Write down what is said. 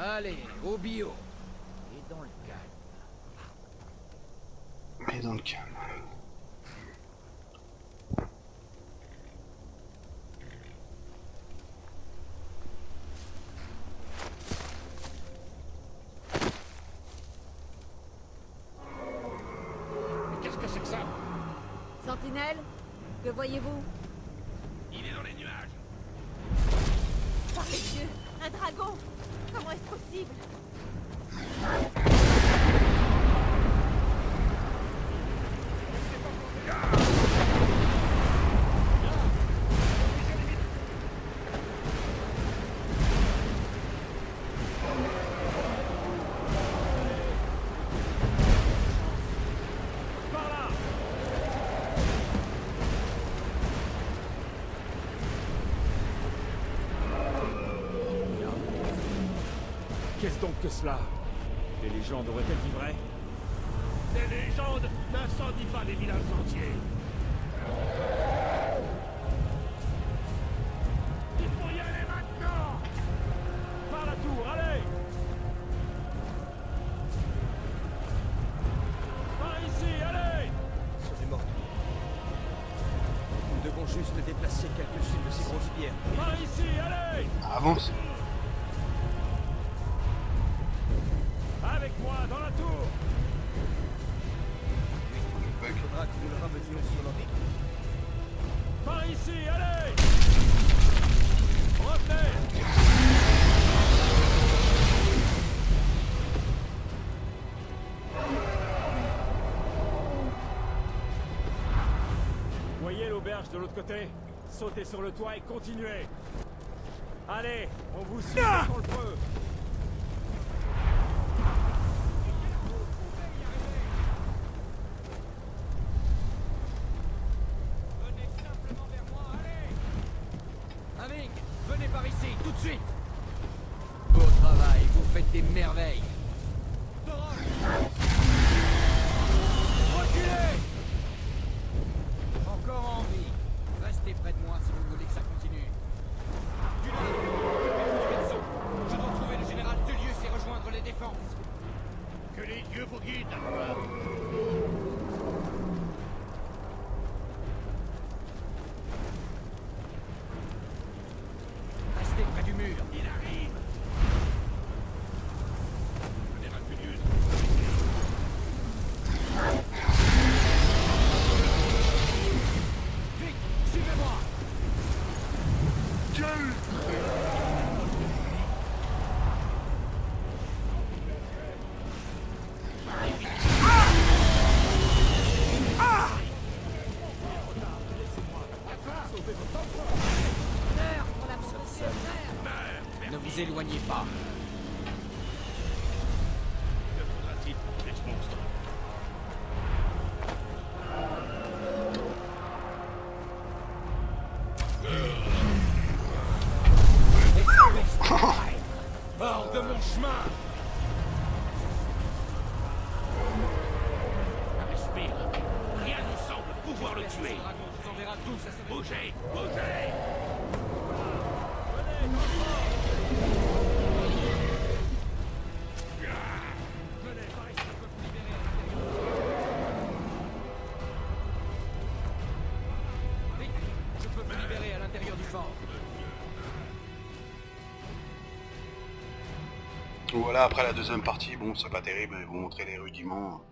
Allez, au bio. Et dans le calme. Mais dans le calme. Mais qu'est-ce que c'est que ça? Sentinelle Que voyez-vous? Il est dans les nuages. Par les dieux Un dragon mais possível. Qu'est-ce donc que cela Les légendes auraient-elles dit vrai Les légendes n'incendient pas les villages entiers. Il faut y aller maintenant Par la tour, allez Par ici, allez Ce est mort. Nous devons juste déplacer quelques-unes de ces grosses pierres. Par ici, allez Avance. Le. Par ici, allez! Revenez Voyez l'auberge de l'autre côté. Sautez sur le toit et continuez. Allez, on vous suit dans le feu par ici, tout de suite Beau travail, vous faites des merveilles Reculez Encore en vie. Restez près de moi si vous voulez que ça continue. Je dois trouver le général Tullius et rejoindre les défenses. Que les dieux vous guident vous éloignez pas. Que faudra-t-il pour tuer ce monstre? Hors de mon chemin. Respire. Rien ne semble pouvoir le tuer. Bougez Bougez Voilà, après la deuxième partie, bon, c'est pas terrible, ils vont montrer les rudiments.